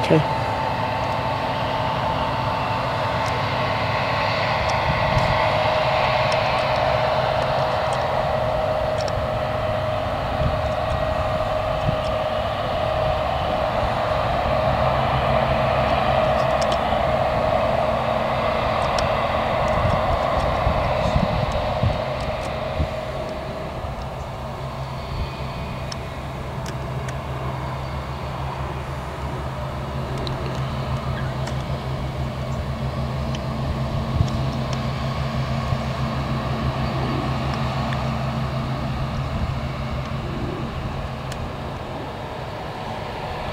对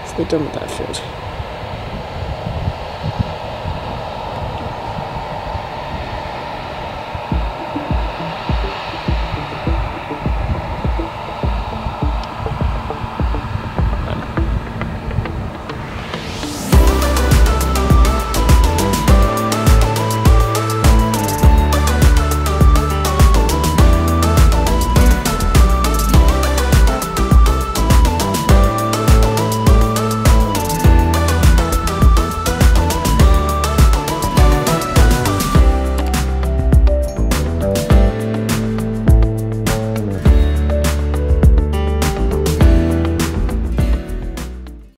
So they're done with that field.